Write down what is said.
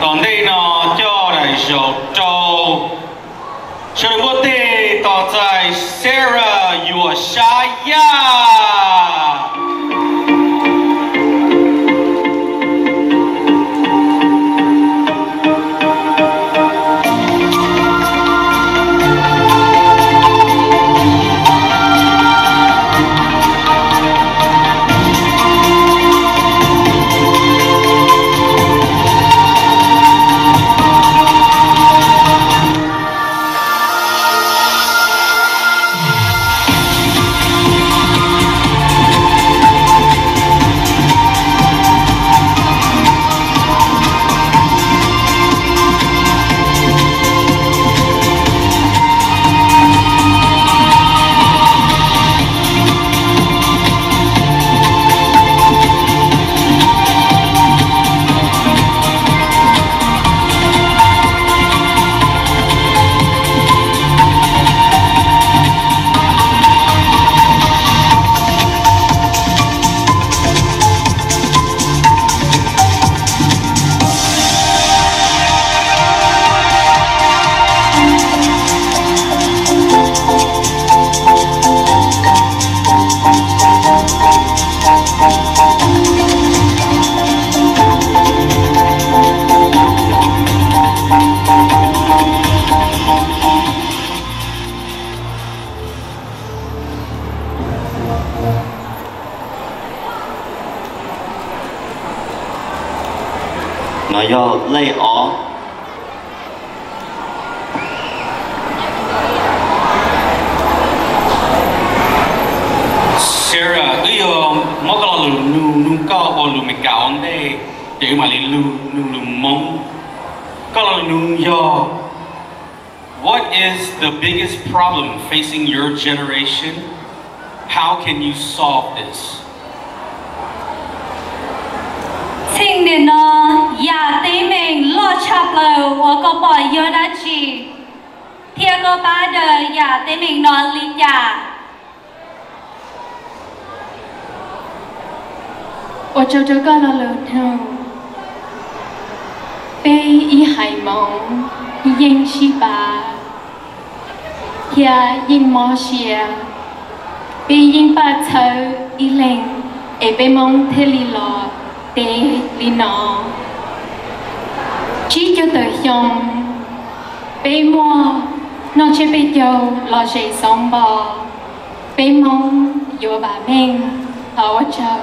当地呢叫来小周，舍不得倒在 Sarah 月下呀。我要累哦。 Sarah, ư yo mo ka lu nu nu ka o lu me ka on de de ma li lu nu lu mong ka lu yo What is the biggest problem facing your generation? How can you solve this? 青年呢， Yonachi cô ba đời và tên mình non lý giả Ở chỗ chỗ có là lớn nào Bê y hải mong, Yên chi ba, Thia yên mò xìa. Bê yên bà thơ y lên Ê bê mong thê lì lò Tê lì nọ. Chí cho tờ xong bé mua nó chế bé dâu lo dễ sống bò. Bé mong dùa bà mình ở chờ